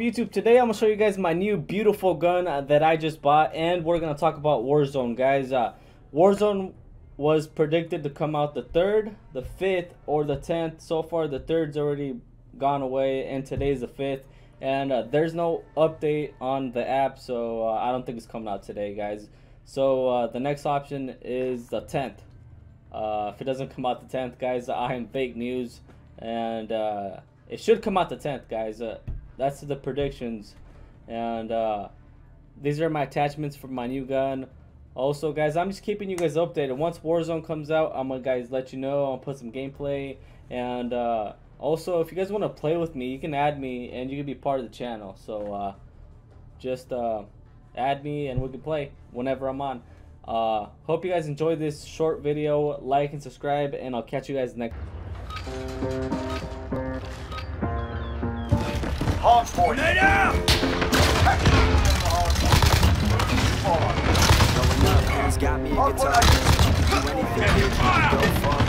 YouTube, today I'm going to show you guys my new beautiful gun uh, that I just bought and we're going to talk about Warzone guys. Uh, Warzone was predicted to come out the 3rd, the 5th, or the 10th. So far the 3rd's already gone away and today's the 5th. And uh, there's no update on the app so uh, I don't think it's coming out today guys. So uh, the next option is the 10th. Uh, if it doesn't come out the 10th guys, I am fake news. And it should come out the 10th guys that's the predictions. And uh, these are my attachments for my new gun. Also guys i'm just keeping you guys updated. Once warzone comes out i'm gonna guys let you know. I'll put some gameplay. And uh, also if you guys want to play with me you can add me and you can be part of the channel. So uh, just uh, add me and we can play whenever i'm on. Uh, hope you guys enjoyed this short video. Like and subscribe and i'll catch you guys next Hard point. Lay down! Got me a guitar. Do anything. Go far.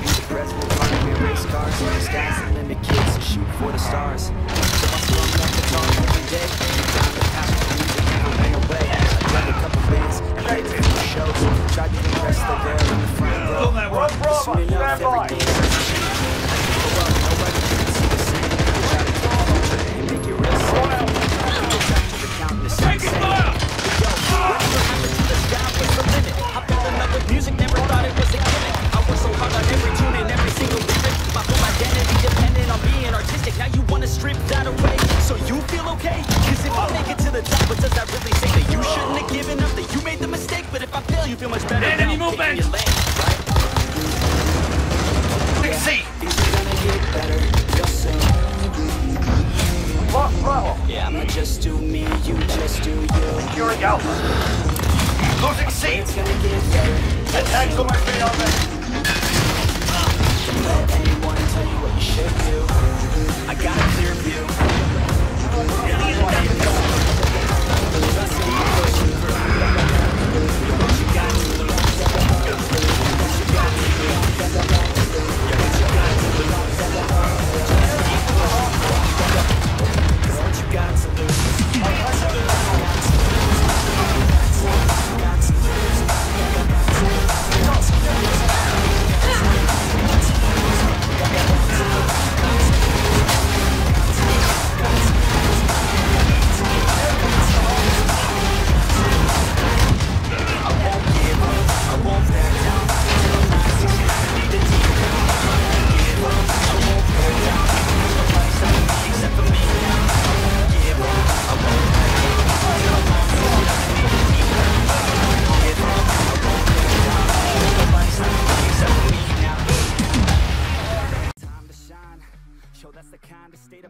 Be the president. Run me race cars. Sky's the limit. Kids to shoot for the stars. So I slum up the tongue every day. Time to pass the music never went away. I drank a couple bands and played a few shows. Tried to impress the girl in the front row. Soon enough, everything you take it to the top, but does that really say that you shouldn't have given up, that you made the mistake. But if I fail, you feel much better. Enemy movement! Big C! Yeah, I'ma just do me, you just do you. Securing Alpha. Losing C! It's gonna get better. Attack on my feet on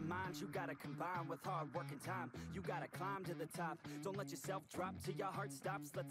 mind you gotta combine with hard work and time. You gotta climb to the top. Don't let yourself drop till your heart stops. Let